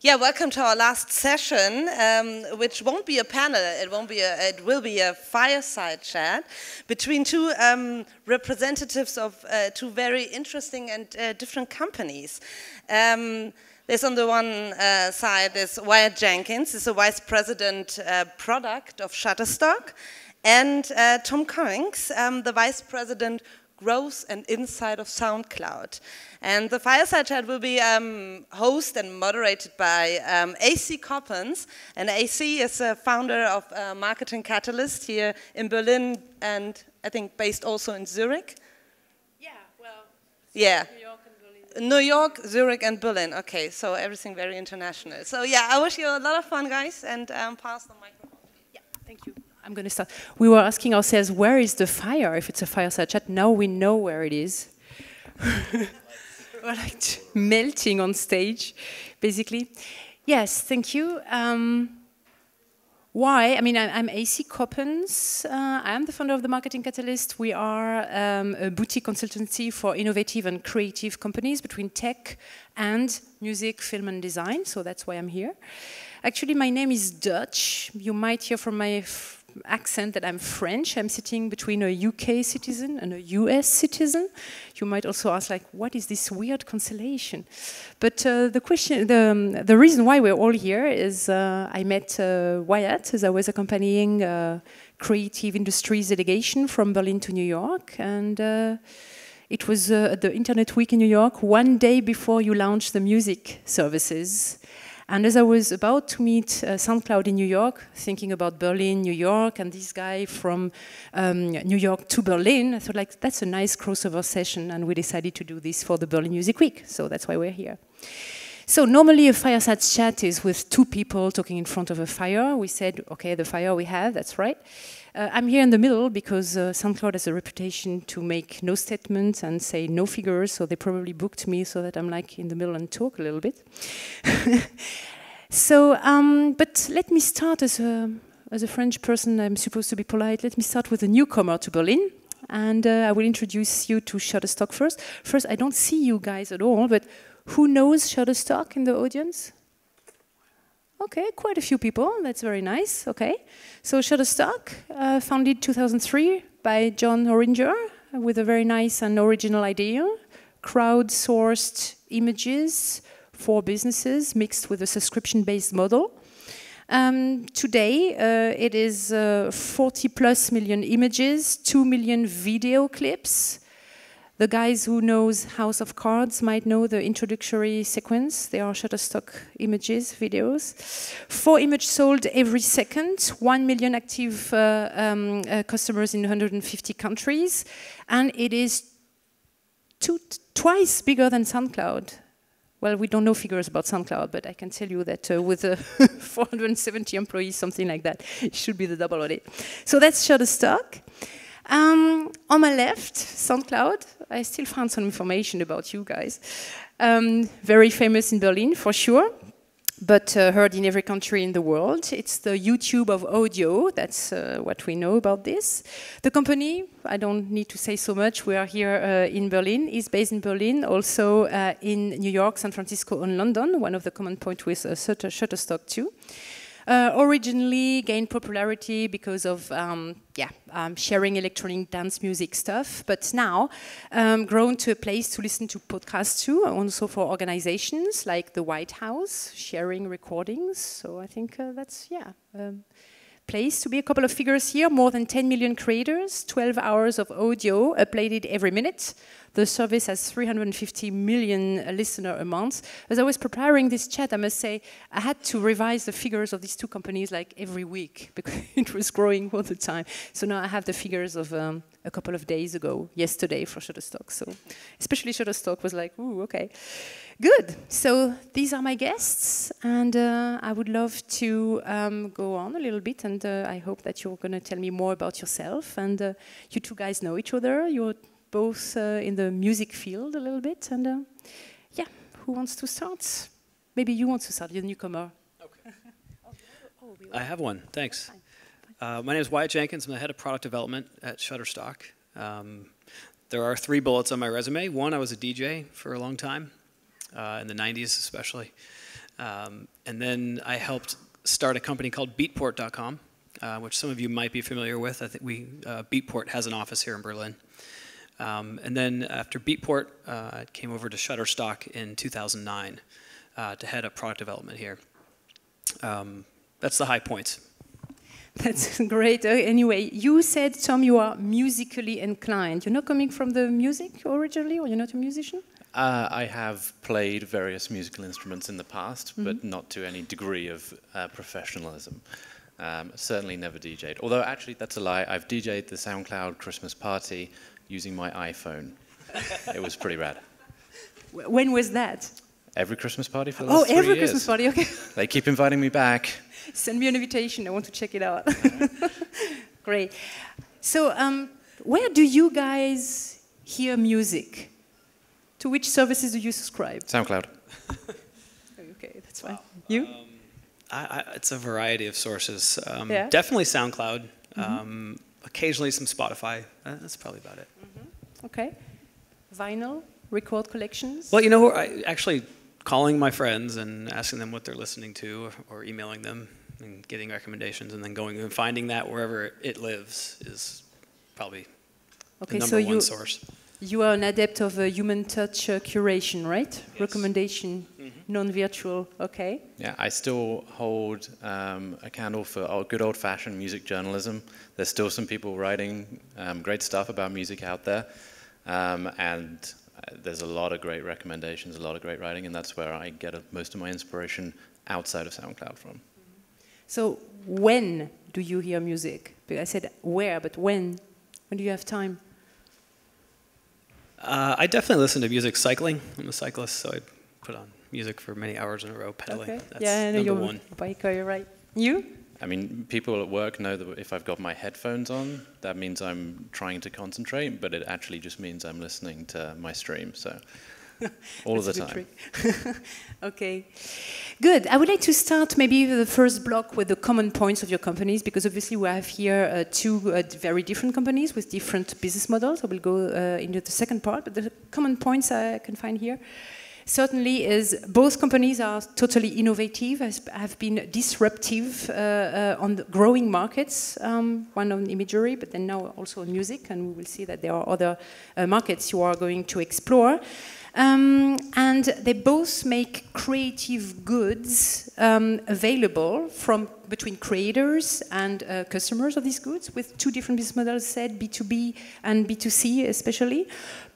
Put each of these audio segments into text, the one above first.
Yeah, welcome to our last session, um, which won't be a panel. It won't be. A, it will be a fireside chat between two um, representatives of uh, two very interesting and uh, different companies. Um, there's on the one uh, side is Wyatt Jenkins, is a vice president uh, product of Shutterstock, and uh, Thom Cummings, um, the vice president growth and insight of SoundCloud. And the fireside chat will be um, hosted and moderated by um, AC Coppens. And AC is a founder of uh, Marketing Catalyst here in Berlin and I think based also in Zurich. Yeah, well, yeah. New York. New York, Zurich, and Berlin. Okay, so everything very international. So yeah, I wish you a lot of fun, guys, and um, pass the microphone. I'm going to start. We were asking ourselves, where is the fire if it's a fireside chat? Now we know where it is. We're like melting on stage, basically. Yes, thank you. Um, why? I mean, I, am AC Coppens. Uh, I am the founder of the Marketing Catalyst. We are um, a boutique consultancy for innovative and creative companies between tech and music, film, and design. So that's why I'm here. Actually, my name is Dutch. You might hear from my accent that I'm French. I'm sitting between a UK citizen and a US citizen. You might also ask, like, what is this weird constellation? But uh, the question, the, um, the reason why we're all here is uh, I met uh, Wyatt as I was accompanying a creative industries delegation from Berlin to New York, and uh, it was uh, at the Internet Week in New York, one day before you launched the music services. And as I was about to meet uh, SoundCloud in New York, thinking about Berlin, New York, and this guy from um, New York to Berlin, I thought like that's a nice crossover session, and we decided to do this for the Berlin Music Week. So that's why we're here. So normally a fireside chat is with two people talking in front of a fire. We said, okay, the fire we have, that's right. Uh, I'm here in the middle because uh, SoundCloud has a reputation to make no statements and say no figures, so they probably booked me so that I'm like in the middle and talk a little bit. so, um, but let me start as a, as a French person, I'm supposed to be polite. Let me start with a newcomer to Berlin. And uh, I will introduce you to Shutterstock first. First, I don't see you guys at all, but who knows Shutterstock in the audience? Okay, quite a few people. That's very nice. Okay, so Shutterstock, uh, founded 2003 by John Oringer with a very nice and original idea: crowd-sourced images for businesses mixed with a subscription-based model. Um, today, uh, it is uh, 40 plus million images, 2 million video clips, the guys who knows House of Cards might know the introductory sequence. They are Shutterstock images, videos. Four images sold every second, one million active uh, um, uh, customers in 150 countries, and it is two, twice bigger than SoundCloud. Well, we don't know figures about SoundCloud, but I can tell you that uh, with uh, 470 employees, something like that, it should be the double of it. So that's Shutterstock. Um, on my left, SoundCloud. I still found some information about you guys. Um, very famous in Berlin, for sure, but uh, heard in every country in the world. It's the YouTube of audio. That's uh, what we know about this. The company, I don't need to say so much, we are here uh, in Berlin, is based in Berlin, also uh, in New York, San Francisco, and London, one of the common points with Shutterstock too. Uh, originally gained popularity because of um, yeah um, sharing electronic dance music stuff, but now um, grown to a place to listen to podcasts too, also for organizations like the White House sharing recordings. So I think uh, that's yeah um, place to be a couple of figures here more than 10 million creators 12 hours of audio uploaded every minute the service has 350 million listener a month. As I was preparing this chat, I must say I had to revise the figures of these two companies like every week because it was growing all the time. So now I have the figures of um, a couple of days ago, yesterday for Shutterstock. So especially Shutterstock was like, ooh, okay. Good. So these are my guests, and uh, I would love to um, go on a little bit, and uh, I hope that you're going to tell me more about yourself. And uh, you two guys know each other. You're both uh, in the music field a little bit. And uh, yeah, who wants to start? Maybe you want to start, you're a newcomer. Okay. I have one, thanks. Uh, my name is Wyatt Jenkins. I'm the head of product development at Shutterstock. Um, there are three bullets on my resume. One, I was a DJ for a long time, uh, in the 90s especially. Um, and then I helped start a company called Beatport.com, uh, which some of you might be familiar with. I think we uh, Beatport has an office here in Berlin. Um, and then after Beatport, uh, I came over to Shutterstock in 2009 uh, to head up product development here. Um, that's the high points. That's great. Uh, anyway, you said, Thom, you are musically inclined. You're not coming from the music originally, or you're not a musician? Uh, I have played various musical instruments in the past, mm -hmm. but not to any degree of uh, professionalism. Um, certainly never DJed. Although, actually, that's a lie. I've DJed the SoundCloud Christmas party using my iPhone. it was pretty rad. When was that? Every Christmas party for the oh, last every years. Christmas party. Okay. They keep inviting me back. Send me an invitation. I want to check it out. Great. So, um, where do you guys hear music? To which services do you subscribe? SoundCloud. okay, that's fine. Wow. You? Um, I, I, it's a variety of sources. Um, yeah? Definitely SoundCloud. Mm -hmm. occasionally some Spotify. Uh, that's probably about it. Mm -hmm. Okay. Vinyl, record collections? Well, you know, I actually calling my friends and asking them what they're listening to or, or emailing them and getting recommendations and then going and finding that wherever it lives is probably okay, the number so one you, source. You are an adept of a human touch uh, curation, right? Yes. Recommendation, mm -hmm. non-virtual, okay. Yeah, I still hold um, a candle for good old-fashioned music journalism. There's still some people writing um, great stuff about music out there. Um, and uh, there's a lot of great recommendations, a lot of great writing, and that's where I get a, most of my inspiration outside of SoundCloud from. So when do you hear music? I said where, but when? When do you have time? Uh, I definitely listen to music cycling. I'm a cyclist, so I put on music for many hours in a row pedaling. Okay. That's yeah, number you're one. biker, you're right. You? I mean, people at work know that if I've got my headphones on, that means I'm trying to concentrate, but it actually just means I'm listening to my stream. So all of the time. okay, good. I would like to start maybe the first block with the common points of your companies, because obviously we have here uh, two uh, very different companies with different business models. I will go uh, into the second part, but the common points I can find here certainly is both companies are totally innovative, have been disruptive uh, uh, on the growing markets, um, one on imagery, but then now also on music, and we will see that there are other uh, markets you are going to explore. Um, and they both make creative goods um, available from between creators and uh, customers of these goods with two different business models said B2B and B2C especially.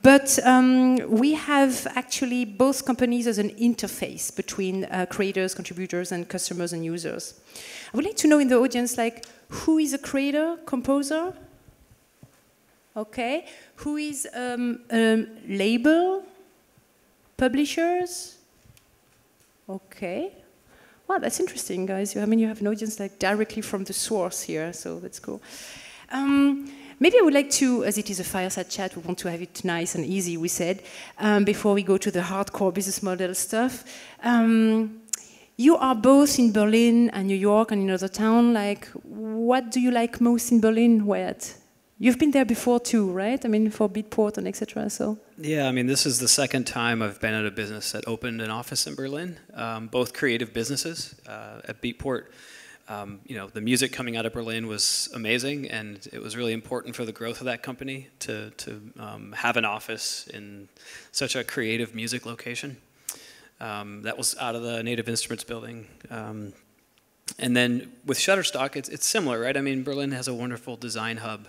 But um, we have actually both companies as an interface between uh, creators, contributors, and customers and users. I would like to know in the audience, like, who is a creator, composer? Okay. Who is um, a label? Publishers? Okay. Wow, that's interesting, guys. I mean, you have an audience like directly from the source here, so that's cool. Um, Maybe I would like to, as it is a fireside chat, we want to have it nice and easy, we said, um, before we go to the hardcore business model stuff. Um, you are both in Berlin and New York and in other town. Like, what do you like most in Berlin? What? You've been there before too, right? I mean, for Beatport and etc. So. Yeah, I mean, this is the second time I've been at a business that opened an office in Berlin. Um, both creative businesses uh, at Beatport um, you know, the music coming out of Berlin was amazing, and it was really important for the growth of that company to, to um, have an office in such a creative music location. Um, that was out of the Native Instruments building. Um, and then with Shutterstock, it's, it's similar, right? I mean, Berlin has a wonderful design hub.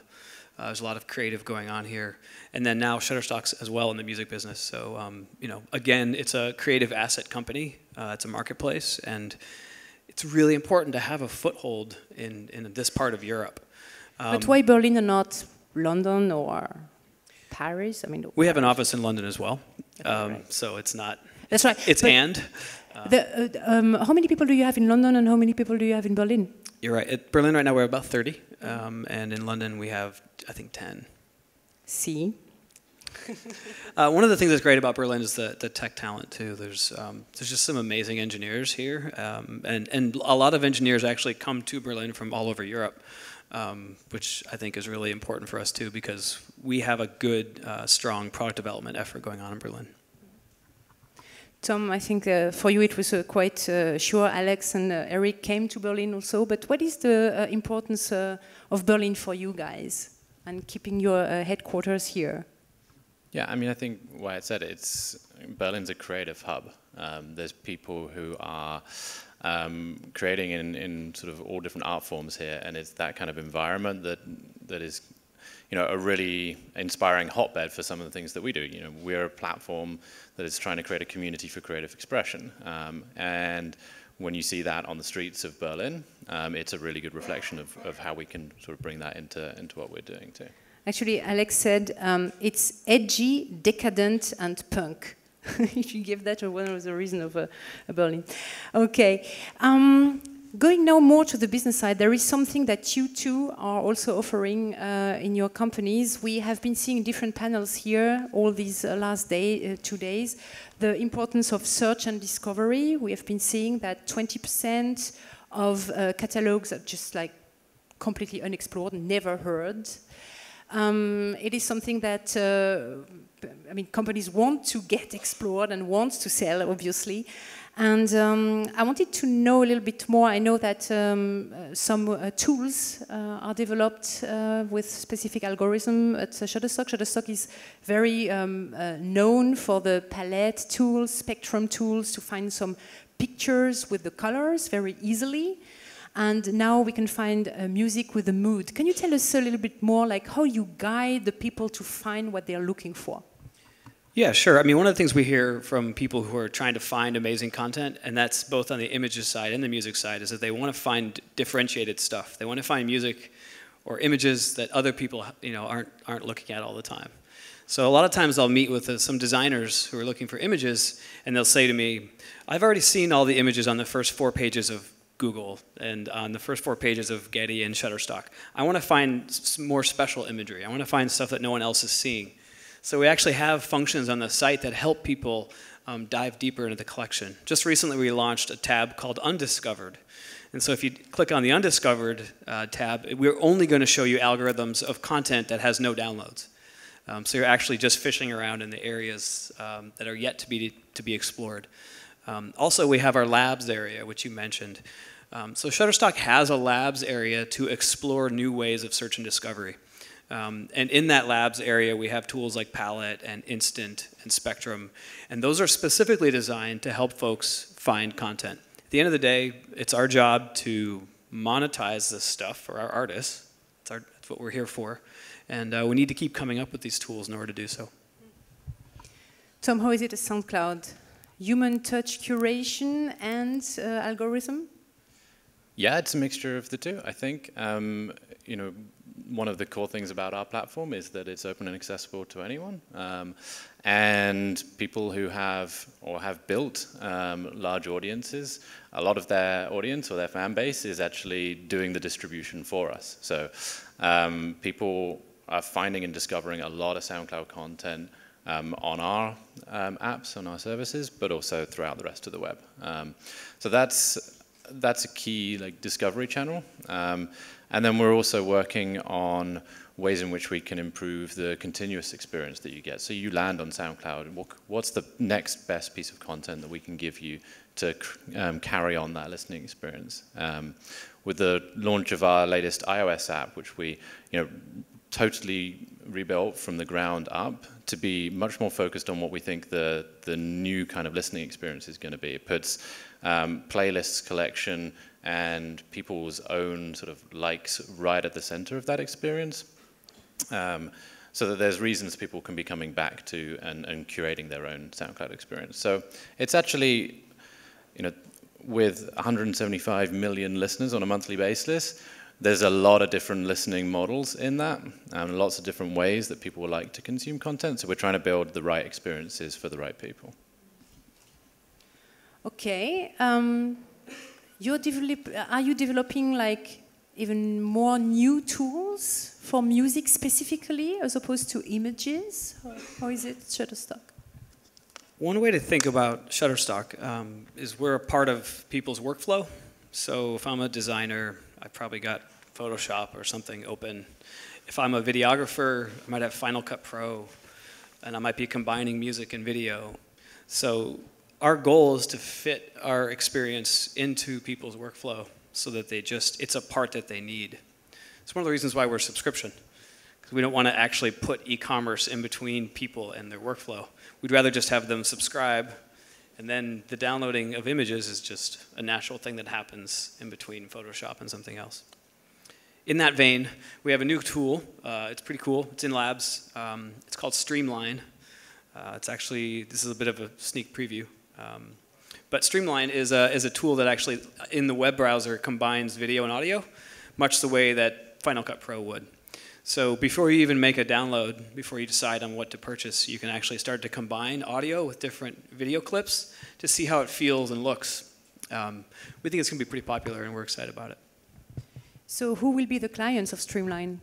Uh, there's a lot of creative going on here. And then now Shutterstock's as well in the music business. So, um, you know, again, it's a creative asset company. Uh, it's a marketplace. And it's really important to have a foothold in, in this part of Europe. Um, but why Berlin and not London or Paris? I mean, we have an office in London as well, um, right. so it's not. That's right. It's but and. Uh, the, uh, um, how many people do you have in London, and how many people do you have in Berlin? You're right. At Berlin right now we're about 30, um, and in London we have I think 10. See, uh, one of the things that's great about Berlin is the, the tech talent too. There's um, there's just some amazing engineers here, um, and and a lot of engineers actually come to Berlin from all over Europe, um, which I think is really important for us too because we have a good, uh, strong product development effort going on in Berlin. Thom, I think uh, for you it was uh, quite uh, sure. Alex and uh, Eric came to Berlin also. But what is the uh, importance uh, of Berlin for you guys and keeping your headquarters here? Yeah, I mean, I think why I said it, it's Berlin's a creative hub. Um, there's people who are um, creating in, in sort of all different art forms here, and it's that kind of environment that that is you know, a really inspiring hotbed for some of the things that we do. You know, we're a platform that is trying to create a community for creative expression. Um, and when you see that on the streets of Berlin, um, it's a really good reflection of, of how we can sort of bring that into, into what we're doing too. Actually, Alex said um, it's edgy, decadent, and punk. if you give that one of the reasons of uh, Berlin. Okay. Um, Going now more to the business side, there is something that you two are also offering uh, in your companies. We have been seeing different panels here all these uh, last day, uh, two days. The importance of search and discovery. We have been seeing that 20% of uh, catalogs are just like completely unexplored, never heard. Um, it is something that uh, I mean companies want to get explored and want to sell, obviously. And um, I wanted to know a little bit more. I know that um, uh, some uh, tools uh, are developed uh, with specific algorithm at Shutterstock. Shutterstock is very um, uh, known for the palette tools, spectrum tools to find some pictures with the colors very easily. And now we can find uh, music with the mood. Can you tell us a little bit more, like how you guide the people to find what they are looking for? Yeah, sure. I mean, one of the things we hear from people who are trying to find amazing content, and that's both on the images side and the music side, is that they want to find differentiated stuff. They want to find music or images that other people, you know, aren't aren't looking at all the time. So a lot of times I'll meet with uh, some designers who are looking for images, and they'll say to me, "I've already seen all the images on the first four pages of Google and on the first four pages of Getty and Shutterstock. I want to find more special imagery. I want to find stuff that no one else is seeing." So we actually have functions on the site that help people um, dive deeper into the collection. Just recently we launched a tab called Undiscovered. And so if you click on the Undiscovered uh, tab, we're only going to show you algorithms of content that has no downloads. Um, so you're actually just fishing around in the areas um, that are yet to be, to be explored. Um, also, we have our labs area, which you mentioned. Um, so Shutterstock has a labs area to explore new ways of search and discovery. Um, and in that labs area, we have tools like Palette and Instant and Spectrum. And those are specifically designed to help folks find content. At the end of the day, it's our job to monetize this stuff for our artists. That's, our, that's what we're here for. And uh, we need to keep coming up with these tools in order to do so. Thom, how is it at SoundCloud? Human touch curation and uh, algorithm? Yeah, it's a mixture of the two, I think. Um, you know, one of the core things about our platform is that it's open and accessible to anyone. Um, and people who have or have built um, large audiences, a lot of their audience or their fan base is actually doing the distribution for us. So um, people are finding and discovering a lot of SoundCloud content um, on our um, apps, on our services, but also throughout the rest of the web. Um, so that's that's a key like discovery channel. And then we're also working on ways in which we can improve the continuous experience that you get. So you land on SoundCloud, what's the next best piece of content that we can give you to um, carry on that listening experience? Um, with the launch of our latest iOS app, which we, you know, totally rebuilt from the ground up to be much more focused on what we think the the new kind of listening experience is going to be. It puts um, playlists collection and people's own sort of likes right at the center of that experience. Um, so that there's reasons people can be coming back to and, and curating their own SoundCloud experience. So it's actually, you know, with 175 million listeners on a monthly basis, there's a lot of different listening models in that, and lots of different ways that people like to consume content. So we're trying to build the right experiences for the right people. Okay. Um, you're develop, are you developing like even more new tools for music specifically as opposed to images? Or how is it Shutterstock? One way to think about Shutterstock um, is we're a part of people's workflow. So if I'm a designer, I've probably got Photoshop or something open. If I'm a videographer, I might have Final Cut Pro, and I might be combining music and video. So our goal is to fit our experience into people's workflow so that they just, it's a part that they need. It's one of the reasons why we're subscription. Because we don't want to actually put e-commerce in between people and their workflow. We'd rather just have them subscribe, and then the downloading of images is just a natural thing that happens in between Photoshop and something else. In that vein, we have a new tool. Uh, it's pretty cool. It's in labs. Um, it's called Streamline. Uh, it's actually, this is a bit of a sneak preview. Um, but Streamline is a, is a tool that actually, in the web browser, combines video and audio, much the way that Final Cut Pro would. So before you even make a download, before you decide on what to purchase, you can actually start to combine audio with different video clips to see how it feels and looks. Um, we think it's going to be pretty popular, and we're excited about it. So who will be the clients of Streamline?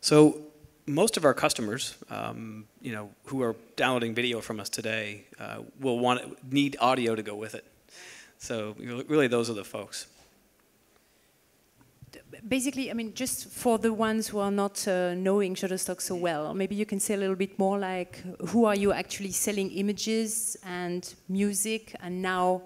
So most of our customers, um, you know, who are downloading video from us today, uh, will want need audio to go with it. So really, those are the folks basically, I mean, just for the ones who are not uh, knowing Shutterstock so well, maybe you can say a little bit more like, who are you actually selling images and music and now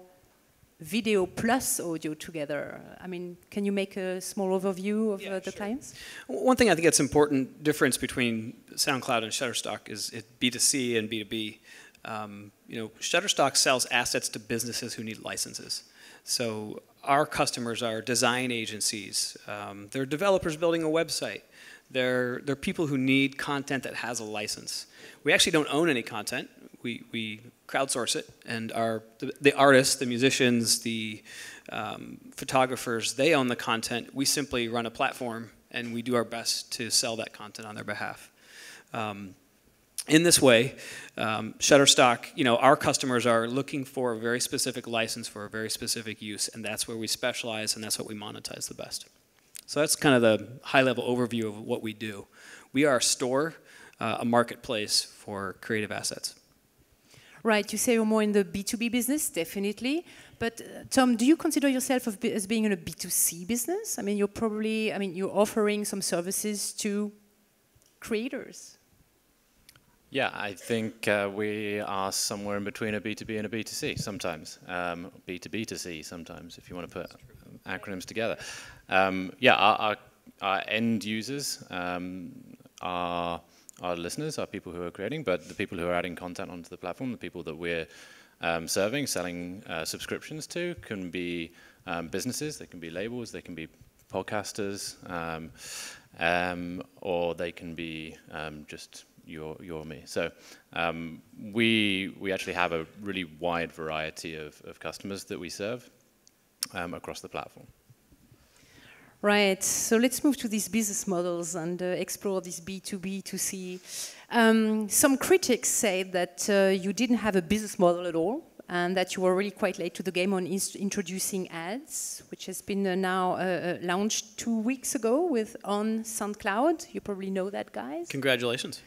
video plus audio together? I mean, can you make a small overview of yeah, uh, the sure. clients? One thing I think that's important difference between SoundCloud and Shutterstock is it B2C and B2B. Um, you know, Shutterstock sells assets to businesses who need licenses. So our customers are design agencies. Um, they're developers building a website. They're, they're people who need content that has a license. We actually don't own any content. We, we crowdsource it, and our, the, the artists, the musicians, the um, photographers, they own the content. We simply run a platform, and we do our best to sell that content on their behalf. Um, in this way, um, Shutterstock, you know, our customers are looking for a very specific license for a very specific use, and that's where we specialize, and that's what we monetize the best. So that's kind of the high-level overview of what we do. We are a store, uh, a marketplace for creative assets. Right, you say you're more in the B2B business, definitely. But uh, Thom, do you consider yourself as being in a B2C business? I mean, you're probably, I mean, you're offering some services to creators. Yeah, I think uh, we are somewhere in between a B2B and a B2C sometimes. Um, B2B to C sometimes, if you want to put acronyms together. Um, yeah, our, our, our, end users um, are our listeners, are people who are creating, but the people who are adding content onto the platform, the people that we're um, serving, selling uh, subscriptions to, can be um, businesses, they can be labels, they can be podcasters, um, or they can be just your, your me. So um, we, we actually have a really wide variety of, of customers that we serve um, across the platform. Right, so let's move to these business models and uh, explore this B2B to C. Um, some critics say that uh, you didn't have a business model at all and that you were really quite late to the game on introducing ads, which has been uh, now uh, uh, launched two weeks ago with on SoundCloud. You probably know that, guys. Congratulations.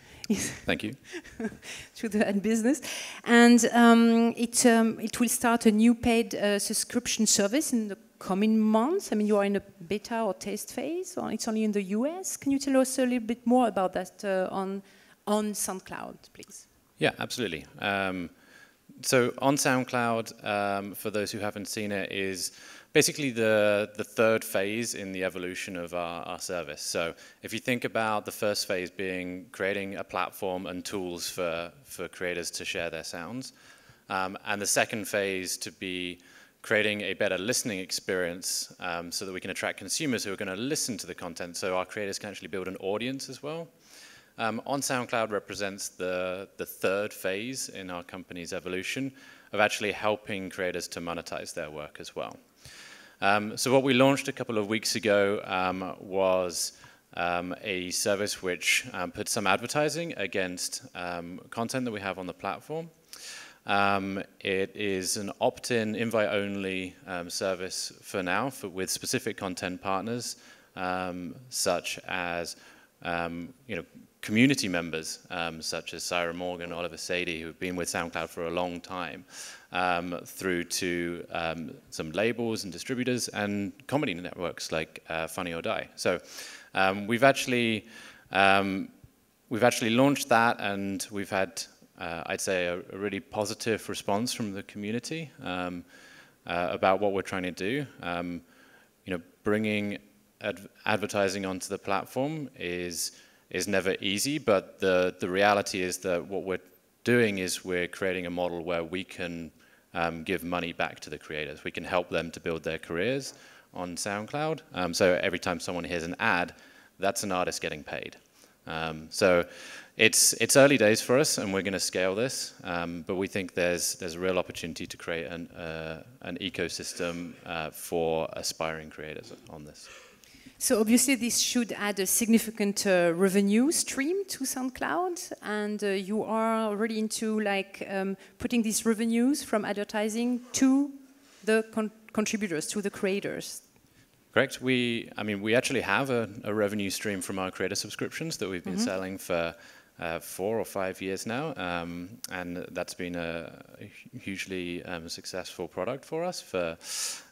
Thank you. to the ad business. And um, it, um, it will start a new paid uh, subscription service in the coming months. I mean, you are in a beta or test phase, or it's only in the US. Can you tell us a little bit more about that uh, on, on SoundCloud, please? Yeah, absolutely. Um, so on SoundCloud, um, for those who haven't seen it, is basically the, the third phase in the evolution of our, our service. So if you think about the first phase being creating a platform and tools for, for creators to share their sounds, um, and the second phase to be creating a better listening experience um, so that we can attract consumers who are going to listen to the content so our creators can actually build an audience as well. Um, on SoundCloud represents the, the third phase in our company's evolution of actually helping creators to monetize their work as well. Um, so what we launched a couple of weeks ago um, was um, a service which um, put some advertising against um, content that we have on the platform. Um, it is an opt-in, invite-only service for now for, with specific content partners, such as you know community members um, such as Sarah Morgan, Oliver Sadie, who've been with SoundCloud for a long time, um, through to um, some labels and distributors and comedy networks like uh, Funny or Die. So um, we've actually um, we've actually launched that, and we've had uh, I'd say, a, a, really positive response from the community um, uh, about what we're trying to do. Um, you know, bringing ad advertising onto the platform is is never easy, but the the reality is that what we're doing is we're creating a model where we can um, give money back to the creators. We can help them to build their careers on SoundCloud. Um, so every time someone hears an ad, that's an artist getting paid. Um, so it's it's early days for us, and we're going to scale this. Um, but we think there's there's a real opportunity to create an uh, an ecosystem uh, for aspiring creators on this. So obviously this should add a significant uh, revenue stream to SoundCloud, and uh, you are already into like um, putting these revenues from advertising to the con contributors, to the creators. Correct. We, I mean, we actually have a, a revenue stream from our creator subscriptions that we've been mm -hmm. selling for four or five years now, um, and that's been a, a hugely um, successful product for us for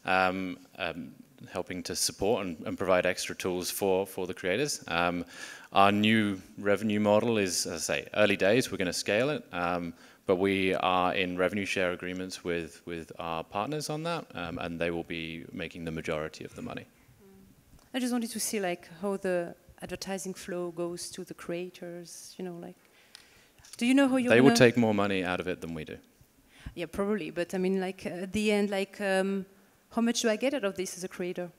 um, um helping to support and, and, provide extra tools for, for the creators. Um, our new revenue model is, as I say, early days. We're going to scale it, um, but we are in revenue share agreements with, with our partners on that, um, and they will be making the majority of the money. I just wanted to see like how the advertising flow goes to the creators, you know, like, do you know how you They would take more money out of it than we do. Yeah, probably, but I mean, like, at the end, like, um, how much do I get out of this as a creator?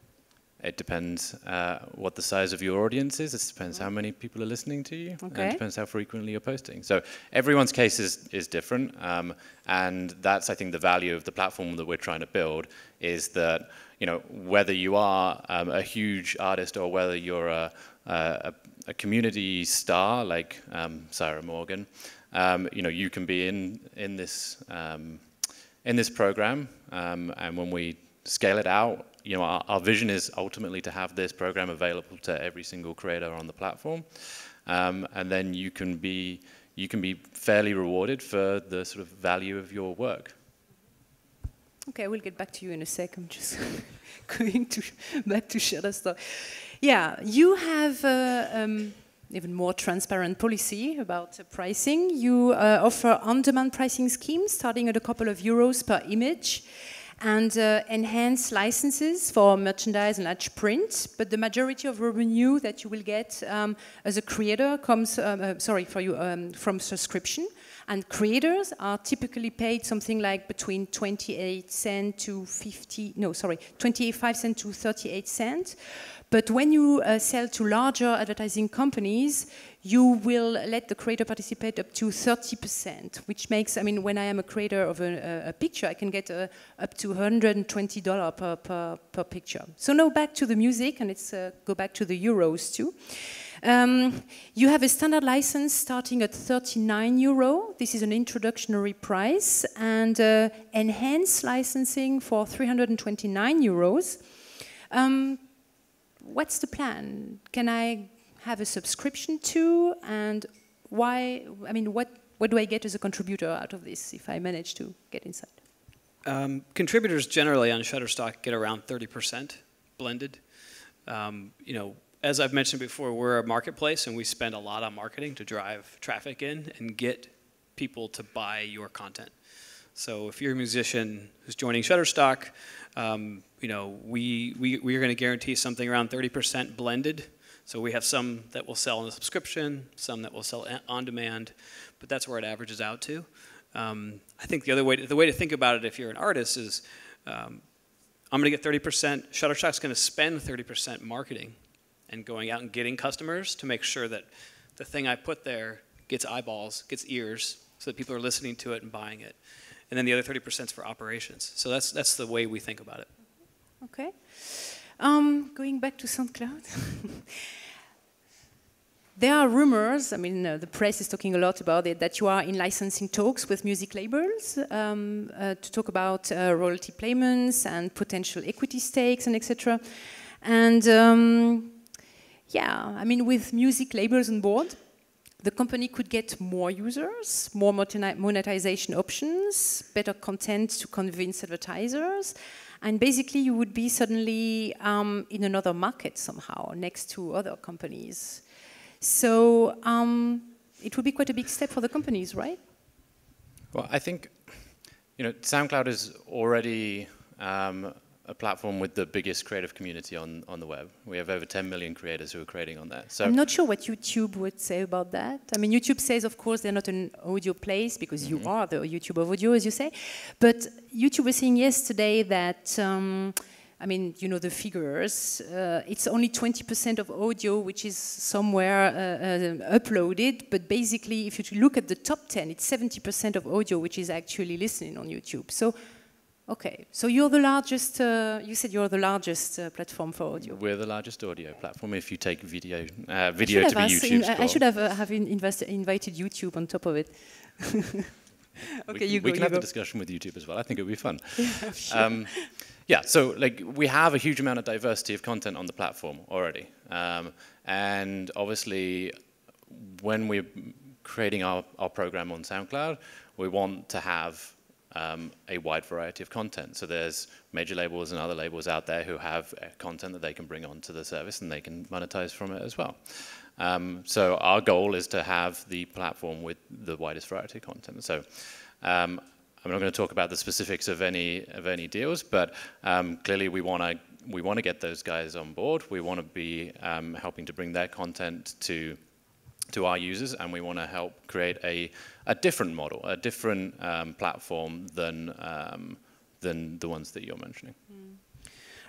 It depends uh, what the size of your audience is. It depends how many people are listening to you. Okay. And it depends how frequently you're posting. So everyone's case is, is different. Um, and that's, I think, the value of the platform that we're trying to build is that, you know, whether you are um, a huge artist or whether you're a, a, a community star like um, Sarah Morgan, um, you know, you can be in, in, this, um, in this program. Um, and when we scale it out. You know, our, our, vision is ultimately to have this program available to every single creator on the platform, um, and then you can be you can be fairly rewarded for the sort of value of your work. Okay, we'll get back to you in a second. I'm just going to back to Shutterstock. Yeah, you have. Uh, um, even more transparent policy about uh, pricing. You uh, offer on-demand pricing schemes starting at a couple of euros per image and uh, enhance licenses for merchandise and large print. But the majority of revenue that you will get um, as a creator comes, um, uh, sorry, for you um, from subscription. And creators are typically paid something like between 28 cent to 50, no, sorry, 25 cent to 38 cent. But when you uh, sell to larger advertising companies, you will let the creator participate up to 30%, which makes, I mean, when I am a creator of a, a picture, I can get uh, up to $120 per, per, per, picture. So now back to the music, and let's uh, go back to the euros too. Um, you have a standard license starting at 39 euro. This is an introductory price, and uh, enhanced licensing for 329 euros. Um, what's the plan? Can I have a subscription to, and why? I mean, what what do I get as a contributor out of this if I manage to get inside? Um, contributors generally on Shutterstock get around 30% blended. Um, you know, as I've mentioned before, we're a marketplace and we spend a lot on marketing to drive traffic in and get people to buy your content. So if you're a musician who's joining Shutterstock, um, you know, we, we, we are going to guarantee something around 30% blended. So we have some that will sell on a subscription, some that will sell on demand, but that's where it averages out to. Um, I think the other way, to, the way to think about it if you're an artist is, um, I'm going to get 30%, Shutterstock's going to spend 30% marketing and going out and getting customers to make sure that the thing I put there gets eyeballs, gets ears, so that people are listening to it and buying it. And then the other 30% is for operations. So that's, that's the way we think about it. Okay. Um, going back to SoundCloud. there are rumors, I mean, uh, the press is talking a lot about it, that you are in licensing talks with music labels um, uh, to talk about uh, royalty payments and potential equity stakes and etc. And um, yeah, I mean, with music labels on board, the company could get more users, more monetization options, better content to convince advertisers, and basically, you would be suddenly um, in another market somehow, next to other companies. So um, it would be quite a big step for the companies, right? Well, I think, you know, SoundCloud is already um, a platform with the biggest creative community on, on the web. We have over 10 million creators who are creating on that. So I'm not sure what YouTube would say about that. I mean, YouTube says, of course, they're not an audio place because mm -hmm. you mm-hmm. are the YouTube of audio, as you say. But YouTube was saying yesterday that. Um, I mean, you know the figures. Uh, it's only 20% of audio which is somewhere uh, uh, uploaded, but basically, if you look at the top 10, it's 70% of audio which is actually listening on YouTube. So Okay, so you're the largest, uh, you said you're the largest uh, platform for audio. We're the largest audio platform if you take video, uh, video to be YouTube. I should have, uh, have invited YouTube on top of it. okay, we, you go. We can you have go. the discussion with YouTube as well. I think it would be fun. Yeah, sure. um, yeah, so like we have a huge amount of diversity of content on the platform already. Um, and obviously, when we're creating our, our program on SoundCloud, we want to have um, a wide variety of content. So there's major labels and other labels out there who have uh, content that they can bring onto the service and they can monetize from it as well. Um, so our goal is to have the platform with the widest variety of content. So um, I'm not going to talk about the specifics of any of any deals, but um, clearly we want to we want to get those guys on board. We want to be um, helping to bring their content to to our users, and we want to help create a, a different model, a different um, platform than, um, than the ones that you're mentioning. Mm.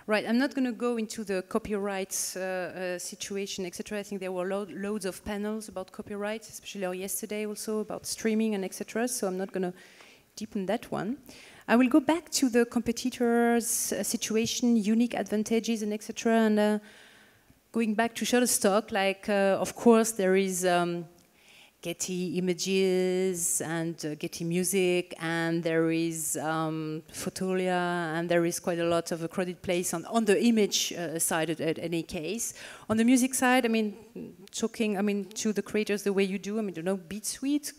Right, I'm not going to go into the copyright uh, uh, situation, etc. I think there were lo loads of panels about copyright, especially yesterday also about streaming and etc. So I'm not going to deepen that one. I will go back to the competitors' uh, situation, unique advantages and etc. And uh, going back to Shutterstock, like, uh, of course, there is um, Getty Images and uh, Getty Music, and there is um, Fotolia, and there is quite a lot of a crowded place on, on the image uh, side at, at, any case. On the music side, I mean, talking, I mean, to the creators the way you do, I mean, you know, Beatsuite,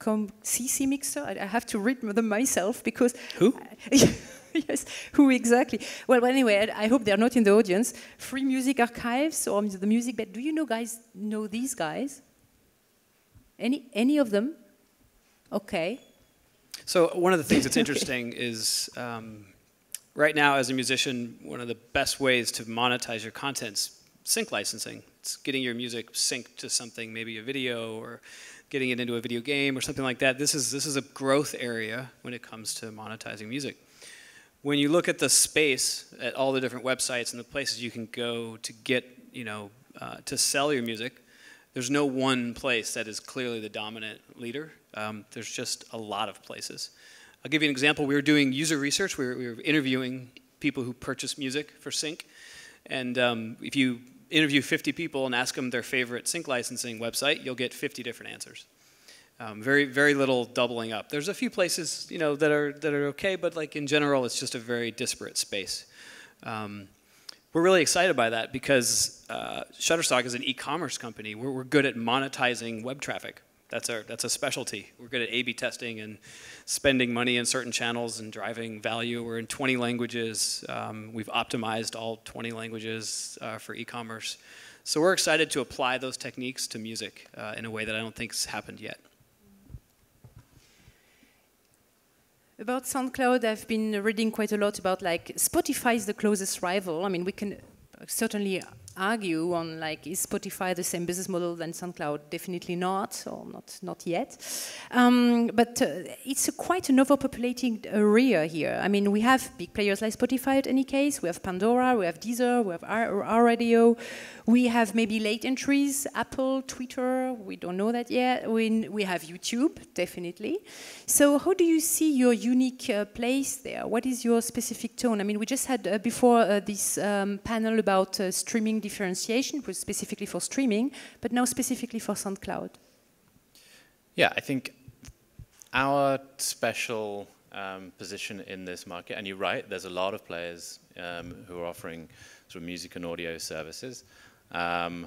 come ccMixter, I, I have to read them myself because... Who? yes, who exactly? Well, anyway, I, I, hope they're not in the audience. Free Music Archives or the Music Bed. Do you know guys know these guys? Any any of them? Okay. So one of the things that's interesting is um, right now as a musician, one of the best ways to monetize your content is sync licensing. It's getting your music synced to something, maybe a video or getting it into a video game or something like that. This is this is a growth area when it comes to monetizing music when you look at the space at all the different websites and the places you can go to get, you know, uh, to sell your music, there's no one place that is clearly the dominant leader. Um, there's just a lot of places. I'll give you an example. We were doing user research. We were, we were interviewing people who purchase music for sync. And um, if you interview 50 people and ask them their favorite sync licensing website, you'll get 50 different answers. Um, very, very little doubling up. There's a few places, you know, that are that are okay, but like in general, it's just a very disparate space. Um, we're really excited by that because uh, Shutterstock is an e-commerce company. We're, we're good at monetizing web traffic. That's our that's a specialty. We're good at A/B testing and spending money in certain channels and driving value. We're in 20 languages. Um, we've optimized all 20 languages uh, for e-commerce. So we're excited to apply those techniques to music uh, in a way that I don't think has happened yet. About SoundCloud, I've been reading quite a lot about like Spotify is the closest rival. I mean, we can certainly argue on like is Spotify the same business model than SoundCloud? Definitely not, or not not yet. Um, but uh, it's a quite an overpopulating area here. I mean, we have big players like Spotify at any case. We have Pandora, we have Deezer, we have Rdio. We have maybe late entries, Apple, Twitter, we don't know that yet. We, we have YouTube, definitely. So how do you see your unique uh, place there? What is your specific tone? I mean, we just had uh, before uh, this um, panel about uh, differentiation, was specifically for streaming, but now specifically for SoundCloud. Yeah, I think our special um, position in this market, and you're right, there's a lot of players um, who are offering sort of music and audio services. Um,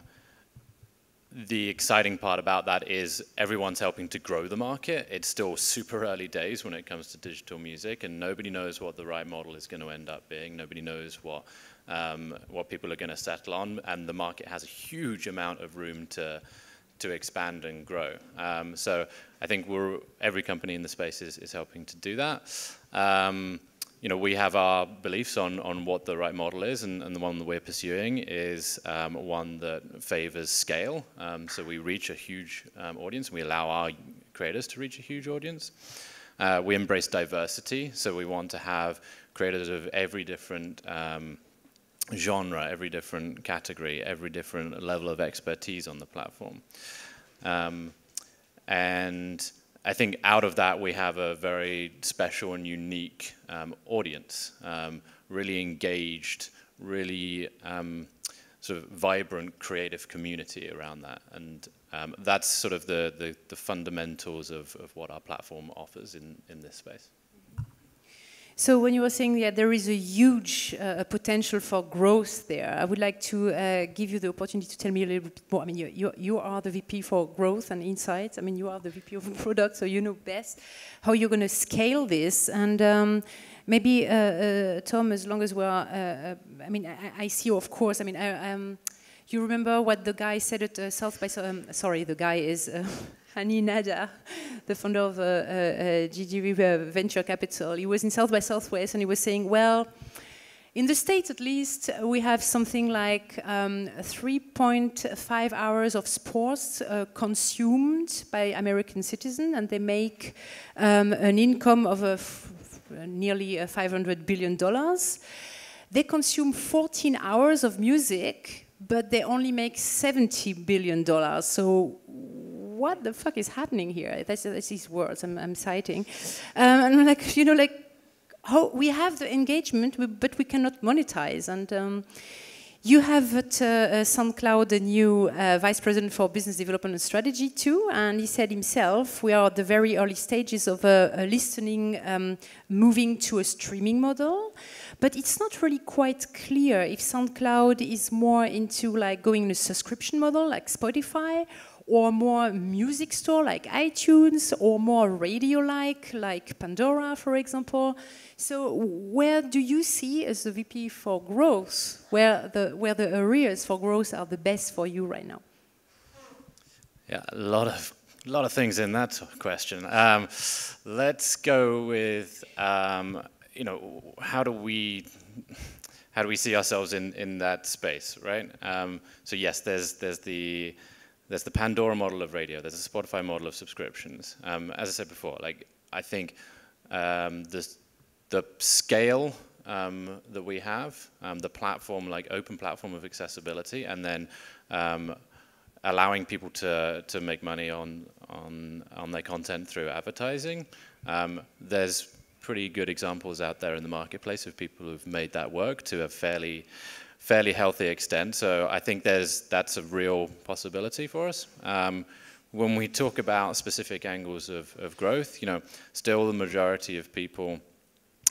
the exciting part about that is everyone's helping to grow the market. It's still super early days when it comes to digital music, and nobody knows what the right model is going to end up being. Nobody knows what um, what people are going to settle on, and the market has a huge amount of room to to expand and grow. Um, so I think we're every company in the space is, is helping to do that. Um, you know, we have our beliefs on, on what the right model is, and, and the one that we're pursuing is um, one that favors scale. Um, so we reach a huge um, audience, we allow our creators to reach a huge audience. Uh, we embrace diversity, so we want to have creators of every different um, genre, every different category, every different level of expertise on the platform. Um, and I think out of that we have a very special and unique um, audience, um, really engaged, really um, sort of vibrant creative community around that. And um, that's sort of the, the, the fundamentals of, of what our platform offers in, in this space. So when you were saying that there is a huge uh, potential for growth there, I would like to uh, give you the opportunity to tell me a little bit more. I mean, you, you, you, are the VP for growth and insights. I mean, you are the VP of product, so you know best how you're going to scale this. And um, maybe, uh, uh, Thom, as long as we're, uh, uh, I mean, I, I, see you, of course. I mean, I, um, you remember what the guy said at South by, um, sorry, the guy is Hany Nada, the founder of uh, uh, GGV uh, Venture Capital. He was in South by Southwest and he was saying, well, in the States, at least, we have something like um, 3.5 hours of sports uh, consumed by American citizens, and they make um, an income of nearly uh, $500 billion. They consume 14 hours of music, but they only make $70 billion. So what the fuck is happening here? That's, that's these words I'm, I'm citing. Um, and I'm like, you know, like, how we have the engagement, but we cannot monetize. And um, you have at uh, uh, SoundCloud a new uh, vice president for business development and strategy too, and he said himself, we are at the very early stages of a, a listening um, moving to a streaming model, but it's not really quite clear if SoundCloud is more into like going in a subscription model like Spotify, or more music store like iTunes, or more radio-like like Pandora, for example. So where do you see as the VP for growth, where the, where the areas for growth are the best for you right now? Yeah, a lot of a lot of things in that question. Um, let's go with um, you know how do we how do we see ourselves in in that space, right? Um, so yes, there's there's the there's the Pandora model of radio. There's a Spotify model of subscriptions. Um, as I said before, like I think um, the the scale um, that we have, um, the platform, like open platform of accessibility, and then um, allowing people to to make money on on on their content through advertising. Um, there's pretty good examples out there in the marketplace of people who've made that work to a fairly fairly healthy extent. So I think there's that's a real possibility for us. Um, when we talk about specific angles of, of growth, you know, still the majority of people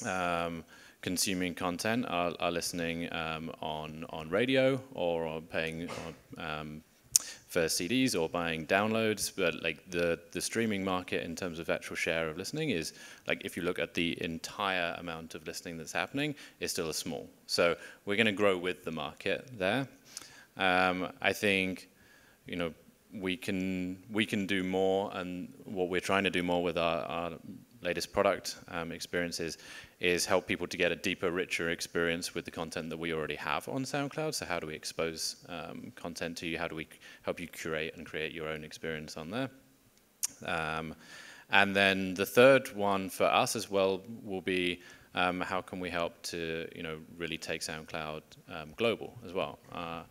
um, consuming content are, are listening um, on on radio or paying um, for CDs or buying downloads, but like the, the streaming market in terms of actual share of listening is like if you look at the entire amount of listening that's happening, is still a small. So we're going to grow with the market there. Um, I think, you know, we can we can do more, and what we're trying to do more with our, our latest product um, experiences is help people to get a deeper, richer experience with the content that we already have on SoundCloud. So how do we expose um, content to you? How do we help you curate and create your own experience on there? Um, and then the third one for us as well will be um, how can we help to you know really take SoundCloud um, global as well. Uh,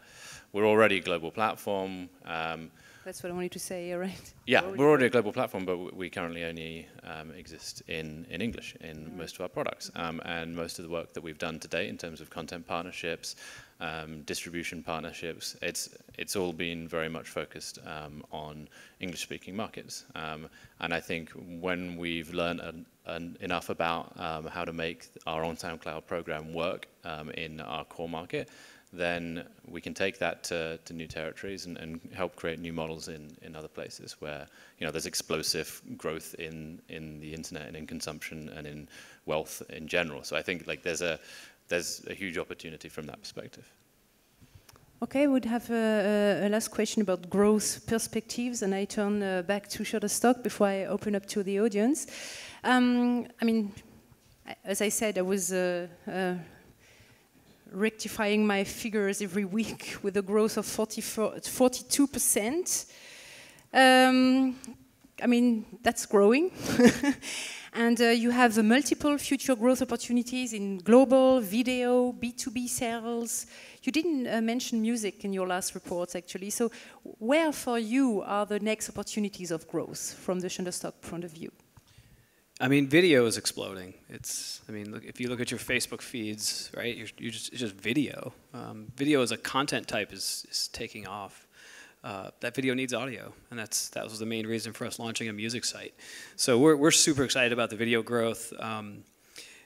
we're already a global platform. Um, that's what I wanted to say, right? Yeah, we're already a global platform, but we currently only um, exist in, in English in right. most of our products. Um, and most of the work that we've done today in terms of content partnerships, um, distribution partnerships, it's, it's all been very much focused um, on English-speaking markets. Um, and I think when we've learned an, an enough about um, how to make our own SoundCloud program work in our core market, then we can take that to, to new territories and, and, help create new models in, in other places where you know there's explosive growth in, in the internet and in consumption and in wealth in general. So I think like there's a there's a huge opportunity from that perspective. Okay, we would have a, a, last question about growth perspectives, and I turn uh, back to Shutterstock before I open up to the audience. Um, I mean, as I said, I was uh, uh, rectifying my figures every week with a growth of 42%. Um, I mean, that's growing. and uh, you have multiple future growth opportunities in global, video, B2B sales, you didn't uh, mention music in your last reports, actually. So where for you are the next opportunities of growth from the Shutterstock point of view? I mean, video is exploding. It's, I mean, look, if you look at your Facebook feeds, right, you're, you're just, it's just video. Um, video as a content type is, is taking off. Uh, that video needs audio, and that's that was the main reason for us launching a music site. So we're we're super excited about the video growth. Um,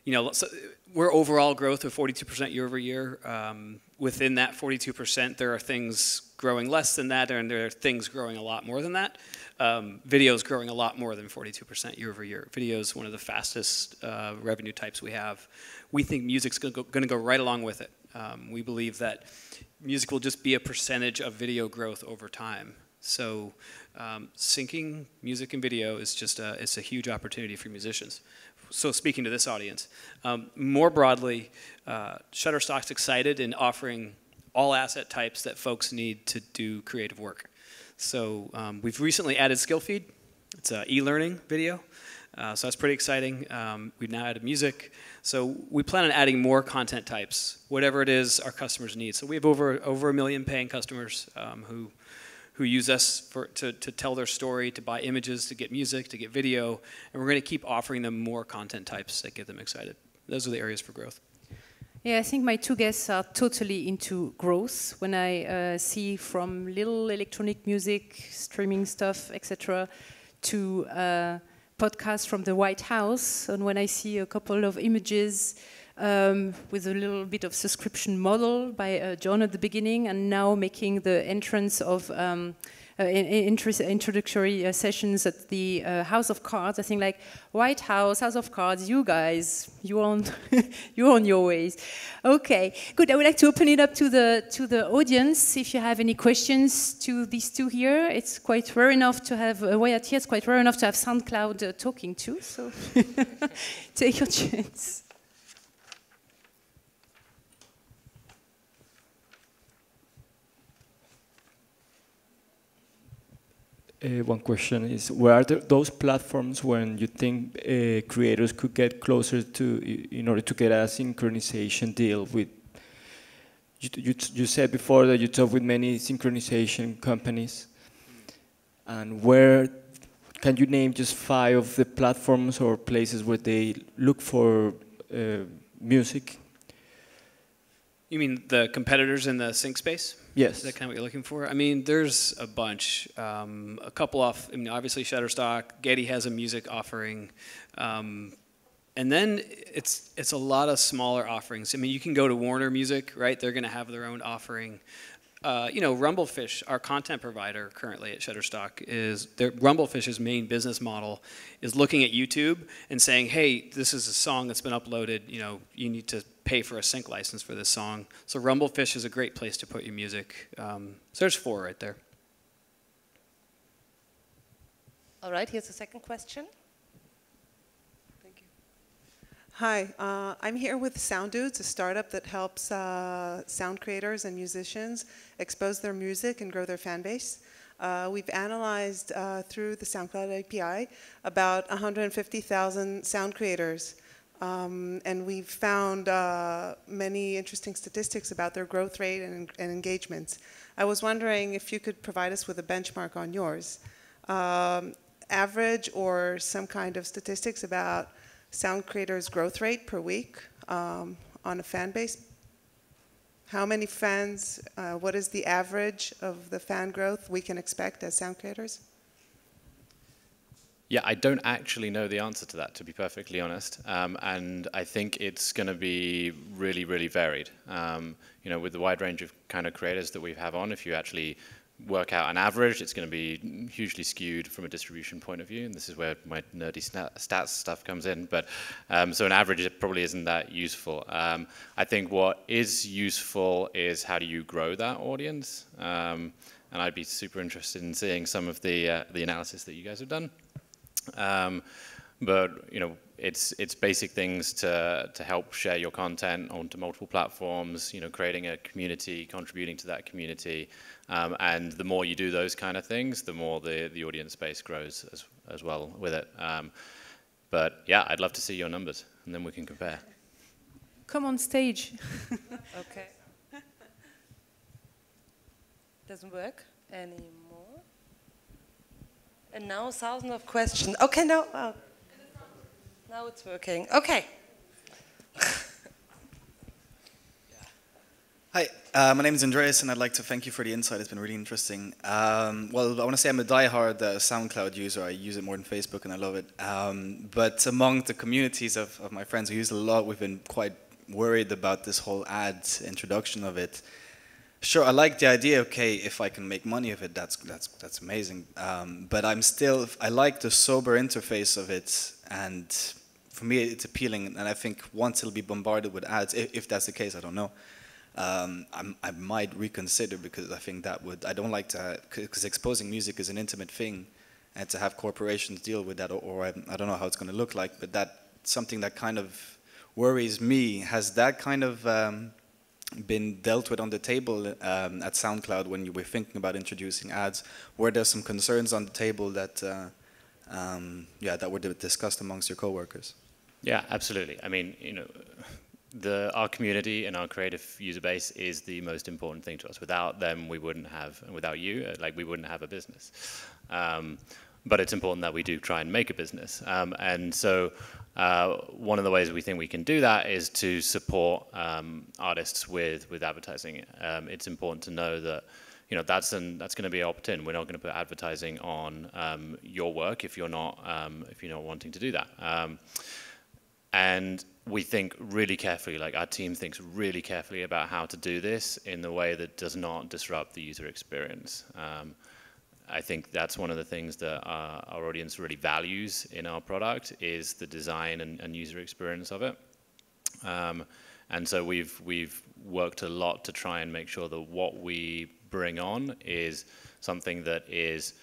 you know, so we're overall growth of 42% year over year. Um, within that 42%, there are things growing less than that, and there are things growing a lot more than that. Um, video is growing a lot more than 42% year over year. Video is one of the fastest uh, revenue types we have. We think music's going to go right along with it. Um, we believe that music will just be a percentage of video growth over time. So um, syncing music and video is just a, it's a huge opportunity for musicians so speaking to this audience. Um, more broadly, uh, Shutterstock's excited in offering all asset types that folks need to do creative work. So um, we've recently added SkillFeed. It's an e-learning video. Uh, so that's pretty exciting. Um, we've now added music. So we plan on adding more content types, whatever it is our customers need. So we have over, over a million paying customers um, who who use us for, to, to tell their story, to buy images, to get music, to get video, and we're going to keep offering them more content types that get them excited. Those are the areas for growth. Yeah, I think my two guests are totally into growth. When I uh, see from little electronic music, streaming stuff, etc., to uh, podcasts from the White House, and when I see a couple of images um, with a little bit of subscription model by uh, John at the beginning, and now making the entrance of um, uh, introductory uh, sessions at the uh, House of Cards. I think like White House, House of Cards, you guys, you on, you on your ways. Okay, good. I would like to open it up to the to the audience. If you have any questions to these two here, it's quite rare enough to have uh, Wyatt here. It's quite rare enough to have SoundCloud uh, talking to. So take your chance. Uh, one question is, where are those platforms when you think uh, creators could get closer to, in order to get a synchronization deal with, you, you, you said before that you talk with many synchronization companies, and where, can you name just five of the platforms or places where they look for uh, music? You mean the competitors in the sync space? Yes. Is that kind of what you're looking for? I mean, there's a bunch. Um, a couple off, I mean, obviously Shutterstock. Getty has a music offering. Um, and then it's it's a lot of smaller offerings. I mean, you can go to Warner Music, right? They're going to have their own offering. Uh, you know, Rumblefish, our content provider currently at Shutterstock, is their Rumblefish's main business model is looking at YouTube and saying, "Hey, this is a song that's been uploaded. You know, you need to pay for a sync license for this song." So Rumblefish is a great place to put your music. Um, so there's four right there. All right. Here's the second question. Thank you. Hi, uh, I'm here with Sound Dudes, a startup that helps uh, sound creators and musicians expose their music and grow their fan base. Uh, we've analyzed uh, through the SoundCloud API about 150,000 sound creators, um, and we've found uh, many interesting statistics about their growth rate and, and, engagements. I was wondering if you could provide us with a benchmark on yours. Um, average or some kind of statistics about sound creators' growth rate per week um, on a fan base? How many fans, uh, what is the average of the fan growth we can expect as sound creators? Yeah, I don't actually know the answer to that, to be perfectly honest. Um, and I think it's going to be really, really varied. Um, you know, with the wide range of kind of creators that we have on, if you actually work out an average, it's going to be hugely skewed from a distribution point of view, and this is where my nerdy stats stuff comes in. But um, so an average probably isn't that useful. Um, I think what is useful is how do you grow that audience, um, and I'd be super interested in seeing some of the uh, the analysis that you guys have done. Um, but you know, it's it's basic things to to help share your content onto multiple platforms. You know, creating a community, contributing to that community, um, and the more you do those kind of things, the more the the audience base grows as as well with it. Um, but yeah, I'd love to see your numbers, and then we can compare. Come on stage. okay. Doesn't work anymore. And now thousands of questions. Okay, now. Oh. Now it's working. Okay. Hi, uh, my name is Andreas, and I'd like to thank you for the insight. It's been really interesting. Um, well, I want to say I'm a die-hard uh, SoundCloud user. I use it more than Facebook, and I love it. Um, but among the communities of, of, my friends who use it a lot, we've been quite worried about this whole ad introduction of it. Sure, I like the idea. Okay, if I can make money of it, that's that's that's amazing. Um, but I'm still I like the sober interface of it, and for me, it's appealing. And I think once it'll be bombarded with ads, if, if that's the case, I don't know um, i might reconsider because I think that would, I don't like to, because exposing music is an intimate thing and to have corporations deal with that, or, or I, I, don't know how it's going to look like, but that's something that kind of worries me. Has that kind of um, been dealt with on the table um, at SoundCloud when you were thinking about introducing ads? Were there some concerns on the table that, uh, um, yeah, that were discussed amongst your coworkers? Yeah, absolutely. I mean, you know, the, our community and our creative user base is the most important thing to us. Without them, we wouldn't have, and without you, uh, like we wouldn't have a business. Um, but it's important that we do try and make a business. Um, and so uh, one of the ways we think we can do that is to support um, artists with, with advertising. Um, it's important to know that you know that's an, that's going to be opt-in. We're not going to put advertising on um, your work if you're not um, if you're not wanting to do that. and we think really carefully, like our team thinks really carefully about how to do this in the way that does not disrupt the user experience. Um, I think that's one of the things that our, our, audience really values in our product is the design and, and user experience of it. Um, and so we've we've worked a lot to try and make sure that what we bring on is something that is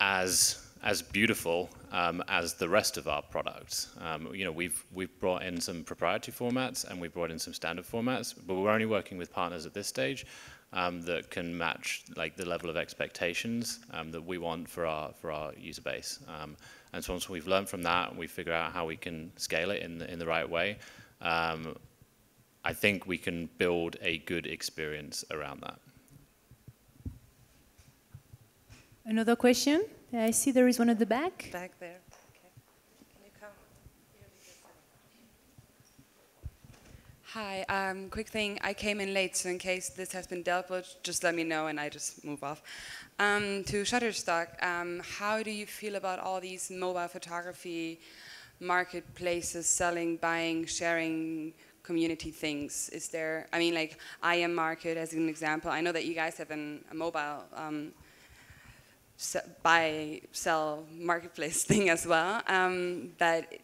as as beautiful um, as the rest of our products. Um, you know, we've we've brought in some proprietary formats and we've brought in some standard formats, but we're only working with partners at this stage um, that can match like the level of expectations um, that we want for our for our user base. Um, and so once we've learned from that, and we figure out how we can scale it in the, in the right way. Um, I think we can build a good experience around that. Another question? I see there is one at the back. Back there. Okay. Can you come? Hi, um, quick thing. I came in late, so in case this has been dealt with, just let me know and I just move off. Um, to Shutterstock, um, how do you feel about all these mobile photography marketplaces selling, buying, sharing community things? Is there, I mean, like EyeEm Market as an example. I know that you guys have an, a mobile um, buy sell marketplace thing as well um, that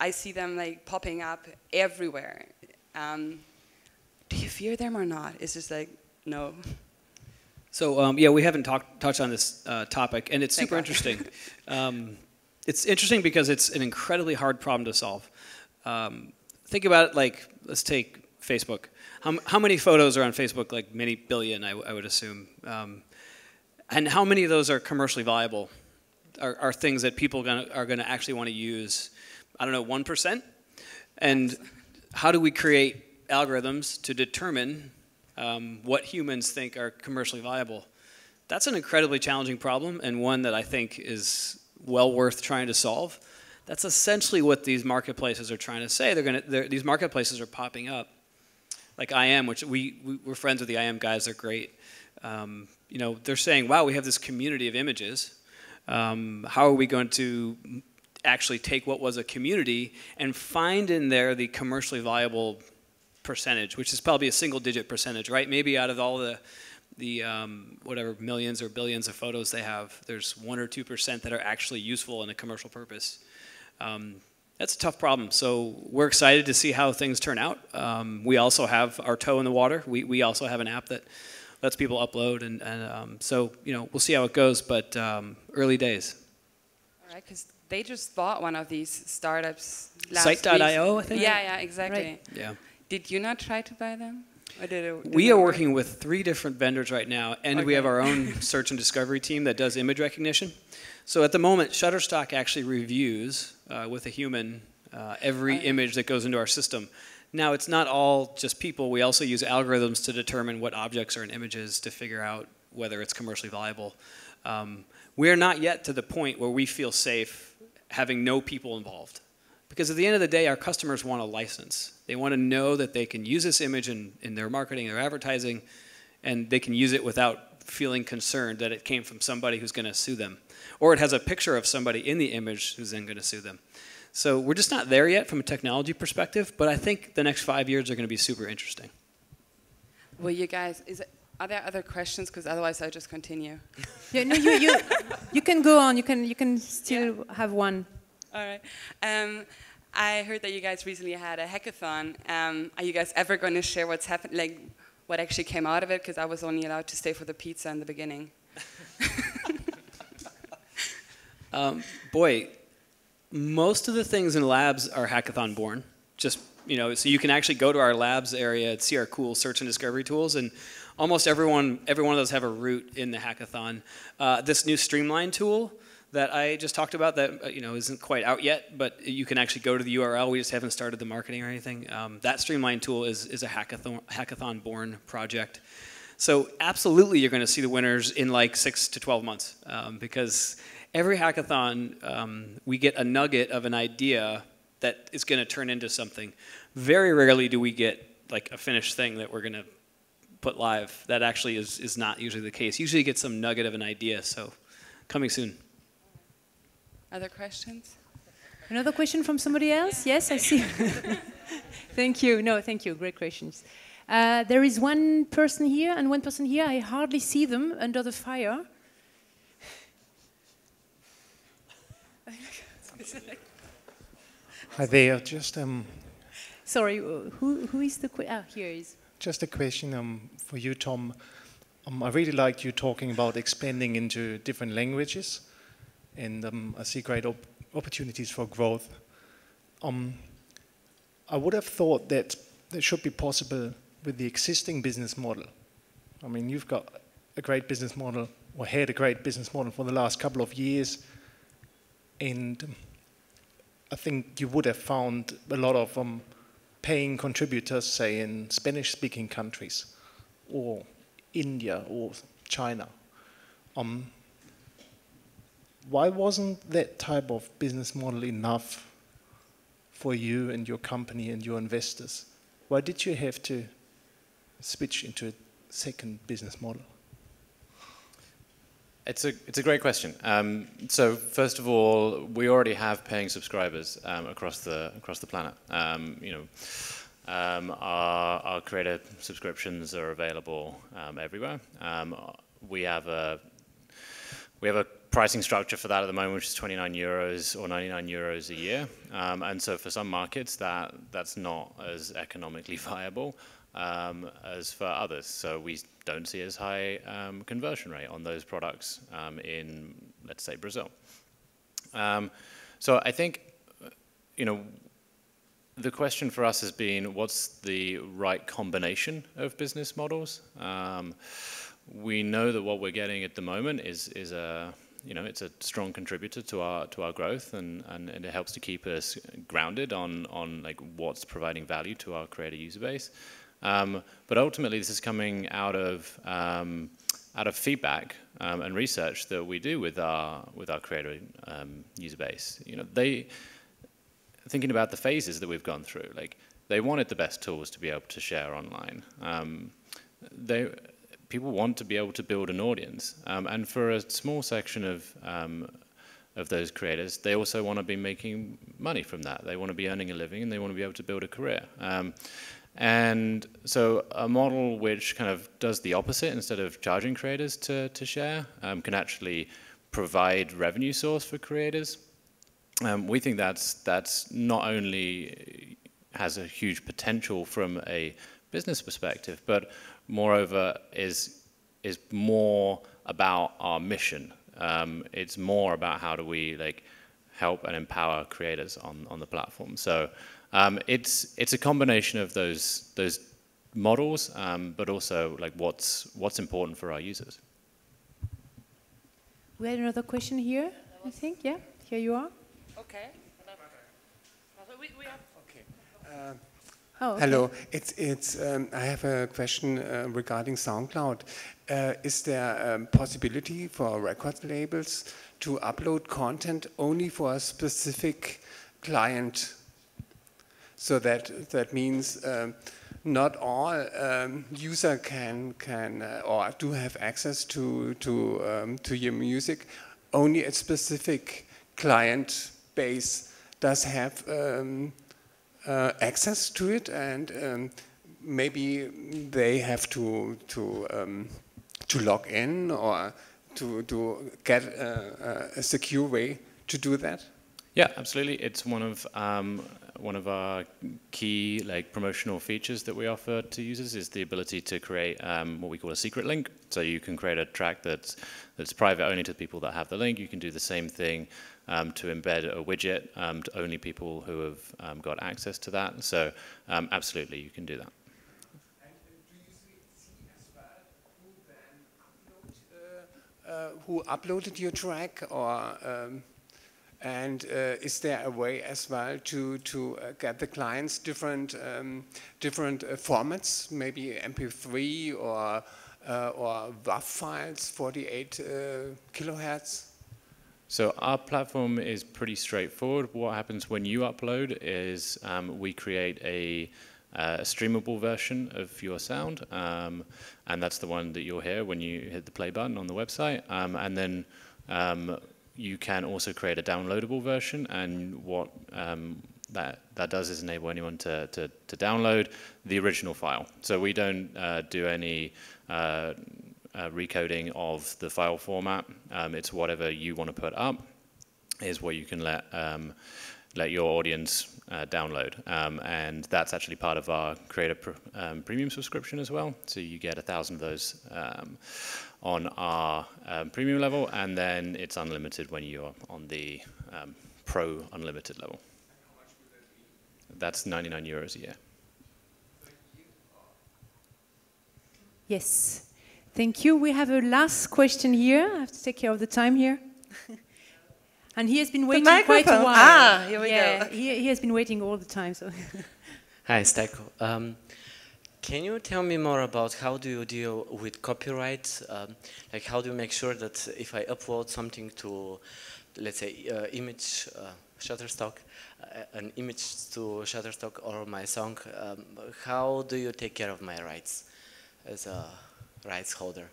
I see them like popping up everywhere. Um, do you fear them or not? It's just like no. So um, yeah, we haven't talked touched on this uh, topic, and it's super interesting. Um, it's interesting because it's an incredibly hard problem to solve. Um, think about it like let's take Facebook. How, how many photos are on Facebook? Like many billion, I, I would assume. Um, and how many of those are commercially viable? Are, are things that people gonna, are going to actually want to use? I don't know, 1%? And how do we create algorithms to determine um, what humans think are commercially viable? That's an incredibly challenging problem and one that I think is well worth trying to solve. That's essentially what these marketplaces are trying to say. They're going to, these marketplaces are popping up, like EyeEm, which we, we are friends with the EyeEm guys. They're great. Um, you know, they're saying, wow, we have this community of images. Um, how are we going to actually take what was a community and find in there the commercially viable percentage, which is probably a single digit percentage, right? Maybe out of all the, the um, whatever millions or billions of photos they have, there's one or two percent that are actually useful in a commercial purpose. Um, that's a tough problem. So we're excited to see how things turn out. Um, we also have our toe in the water. We, we also have an app that lets people upload, and, and um, so you know we'll see how it goes. But um, early days. All right, because they just bought one of these startups. last Site.io. I think? Yeah, yeah, exactly. Right. Yeah. Did you not try to buy them? Or did it, did We are work? working with three different vendors right now, and we have our own search and discovery team that does image recognition. So at the moment, Shutterstock actually reviews uh, with a human uh, every image that goes into our system. Now, it's not all just people. We also use algorithms to determine what objects are in images to figure out whether it's commercially viable. Um, we are not yet to the point where we feel safe having no people involved. Because at the end of the day, our customers want a license. They want to know that they can use this image in, in their marketing, their advertising, and they can use it without feeling concerned that it came from somebody who's going to sue them. Or it has a picture of somebody in the image who's then going to sue them. So we're just not there yet from a technology perspective, but I think the next five years are going to be super interesting. Well, you guys, is it, are there other questions? Because otherwise, I'll just continue. Yeah, no, you, you, you can go on. You can, you can still have one. All right. Um, I heard that you guys recently had a hackathon. Um, are you guys ever going to share what's happened, like what actually came out of it? Because I was only allowed to stay for the pizza in the beginning. Um, boy, most of the things in labs are hackathon born. Just you know, so you can actually go to our labs area, and see our cool search and discovery tools, and almost everyone, every one of those have a root in the hackathon. Uh, this new Streamline tool that I just talked about, that uh, you know isn't quite out yet, but you can actually go to the URL. We just haven't started the marketing or anything. Um, that Streamline tool is is a hackathon hackathon born project. So absolutely, you're going to see the winners in like six to 12 months um, because every hackathon um, we get a nugget of an idea that is going to turn into something. Very rarely do we get like a finished thing that we're going to put live. That actually is, is not usually the case. Usually you get some nugget of an idea. So coming soon. Other questions? Another question from somebody else? Yes, I see. thank you. No, thank you. Great questions. Uh, there is one person here and one person here. I hardly see them under the fire. Hi there. Just um, Sorry, who, who is the... Ah, here is. Just a question um, for you, Thom. Um, I really liked you talking about expanding into different languages, and um, I see great op- opportunities for growth. Um, I would have thought that that should be possible with the existing business model. I mean, you've got a great business model, or had a great business model for the last couple of years, and um, I think you would have found a lot of um, paying contributors, say in Spanish-speaking countries, or India or China. Um, why wasn't that type of business model enough for you and your company and your investors? Why did you have to switch into a second business model? It's a, it's a great question. Um, so first of all, we already have paying subscribers um, across the across the planet. Um, you know, um, our, our creator subscriptions are available um, everywhere. Um, we have a we have a pricing structure for that at the moment, which is 29 euros or 99 euros a year. And so for some markets, that that's not as economically viable um, as for others. So we don't see as high um, conversion rate on those products um, in, let's say, Brazil. Um, so I think, you know, the question for us has been, what's the right combination of business models? Um, we know that what we're getting at the moment is is a you know it's a strong contributor to our to our growth and, and, and it helps to keep us grounded on on like what's providing value to our creator user base. Um, but ultimately, this is coming out of um, out of feedback um, and research that we do with our with our creator um, user base. You know, they thinking about the phases that we've gone through. Like they wanted the best tools to be able to share online. Um, they people want to be able to build an audience, um, and for a small section of of those creators, they also want to be making money from that. They want to be earning a living, and they want to be able to build a career. Um, And so a model which kind of does the opposite instead of charging creators to, to share um, can actually provide revenue source for creators. Um, we think that's, that's not only has a huge potential from a business perspective, but moreover is, is more about our mission. Um, it's more about how do we like help and empower creators on, on the platform. So um, it's, it's a combination of those, those models, um, but also like what's, what's important for our users. We had another question here, I think. Yeah, here you are. Okay. Uh, Oh, okay. Hello, it's it's. Um, I have a question uh, regarding SoundCloud. Uh, is there a possibility for record labels to upload content only for a specific client? So that that means um, not all um, user can can uh, or do have access to to um, to your music. Only a specific client base does have um, uh, access to it, and um, maybe they have to to um, to log in or to to get a, a secure way to do that. Yeah, absolutely. It's one of um, one of our key like promotional features that we offer to users is the ability to create um, what we call a secret link. So you can create a track that's that's private only to the people that have the link. You can do the same thing um, to embed a widget um, to only people who have um, got access to that. So um, absolutely, you can do that. Uh, who uploaded your track or um, and uh, is there a way as well to to uh, get the clients different um, different uh, formats maybe mp3 or uh, or WAV files 48 uh, kilohertz So our platform is pretty straightforward. What happens when you upload is um, we create a, uh, streamable version of your sound, um, and that's the one that you'll hear when you hit the play button on the website. Um, and then um, you can also create a downloadable version, and what um, that that does is enable anyone to, to, to download the original file. So we don't uh, do any uh, uh, recoding of the file format. Um, it's whatever you want to put up is what you can let um, let your audience uh, download, um, and that's actually part of our Creator pr um, Premium subscription as well. So you get a thousand of those um, on our um, premium level, and then it's unlimited when you're on the Pro Unlimited level. That's 99 euros a year. Yes. Thank you. We have a last question here. I have to take care of the time here. and he has been waiting quite a while. Ah, here we yeah, go. He, he has been waiting all the time. So. Hi, Steko. Um, can you tell me more about how do you deal with copyright? Um, like how do you make sure that if I upload something to, let's say, uh, image uh, Shutterstock, uh, an image to Shutterstock or my song, um, how do you take care of my rights as a rights holder?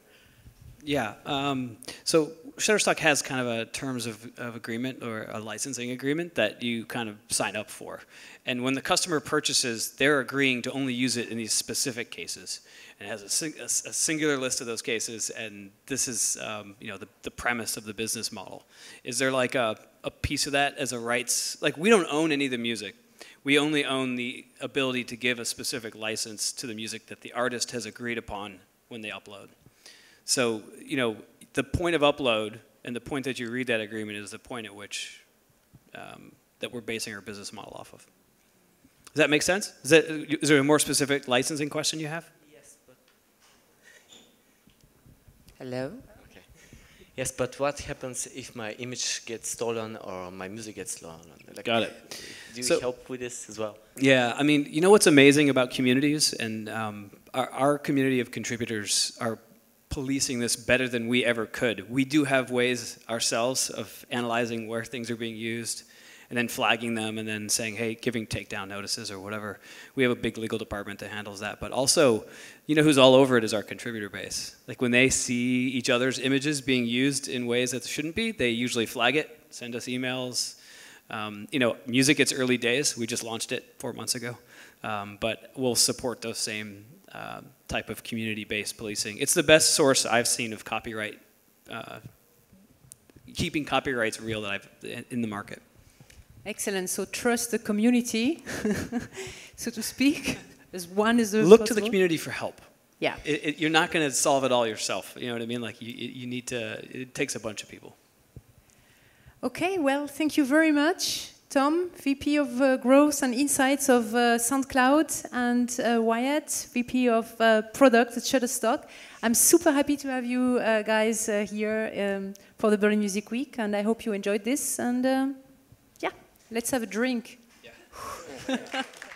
Yeah. Um, so Shutterstock has kind of a terms of, of agreement or a licensing agreement that you kind of sign up for. And when the customer purchases, they're agreeing to only use it in these specific cases. And it has a, sing, a, a singular list of those cases. And this is, um, you know, the, the premise of the business model. Is there like a, a piece of that as a rights? Like we don't own any of the music. We only own the ability to give a specific license to the music that the artist has agreed upon when they upload. So, you know, the point of upload and the point that you read that agreement is the point at which um, that we're basing our business model off of. Does that make sense? Is, that, is there a more specific licensing question you have? Yes, but Hello? Okay. Yes, but what happens if my image gets stolen or my music gets stolen? Like, Got it. Do you So- help with this as well? Yeah, I mean, you know what's amazing about communities, and um, our, our community of contributors are policing this better than we ever could. We do have ways ourselves of analyzing where things are being used, and then flagging them, and then saying, hey, giving takedown notices or whatever. We have a big legal department that handles that. But also, you know who's all over it is our contributor base. Like when they see each other's images being used in ways that shouldn't be, they usually flag it, send us emails, Um, you know, music, it's early days. We just launched it four months ago. Um, but we'll support those same uh, type of community-based policing. It's the best source I've seen of copyright, uh, keeping copyrights real that I've in, the market. Excellent. So trust the community, so to speak, as one is the Look possible. to the community for help. Yeah. It, it, you're not going to solve it all yourself. You know what I mean? Like you, you need to. It takes a bunch of people. Okay. Well, thank you very much, Thom, VP of uh, Growth and Insights of uh, SoundCloud, and uh, Wyatt, VP of uh, Product at Shutterstock. I'm super happy to have you uh, guys uh, here um, for the Berlin Music Week, and I hope you enjoyed this. And um, yeah, let's have a drink. Yeah.